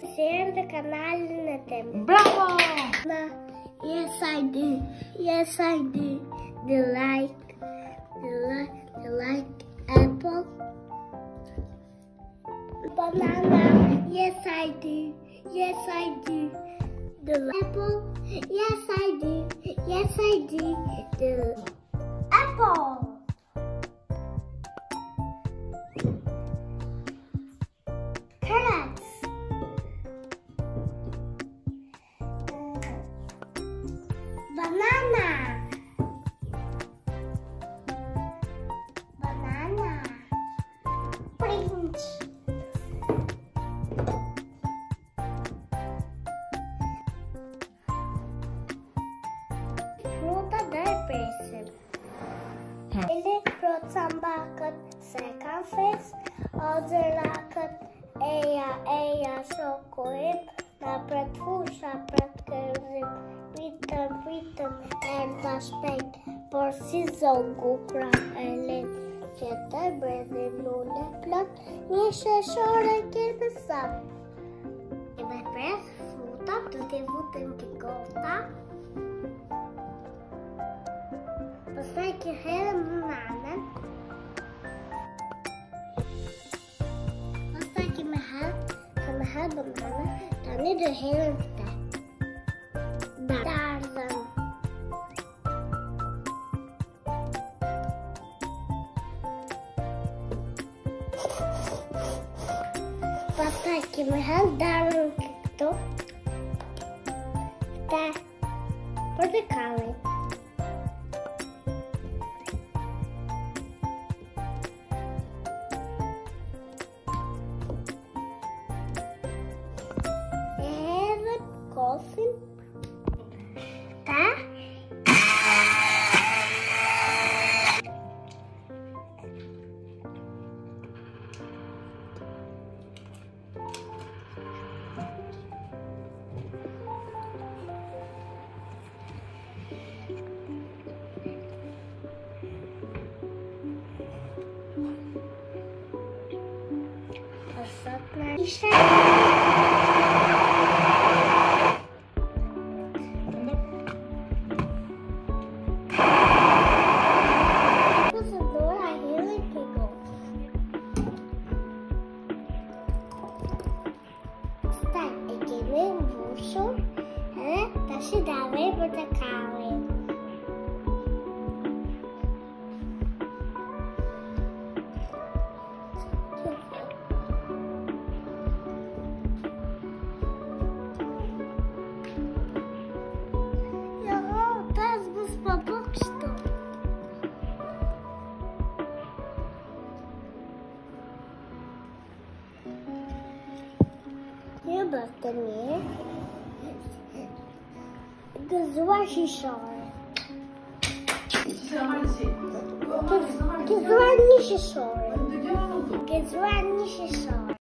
Share the canal. Bravo! Yes I do. Yes I do. You like, you like, you like apple? Banana. Yes I do. Yes I do. The apple? Yes I do. Yes I do. The apple. Banana. Banana. Orange. Fruta del person. Ele frutan bakıt second face. Odırlakıt eya eya şokoyim. Napret fuş, napret kızım. Vitën, vitën, erta shpejt Por si zogu pra e let Që të brezi lule plot Një shëshore kërë sap E me pres fruta të të vutën të gota Pastaj që herë më nanën Pastaj që І ми гадалки, хто та подикали. nossa prancha. Tá, eu queimei um bucho, né? está se dá, vem botar calma. Një bërë të mirë. Gëzuar shishore. Gëzuar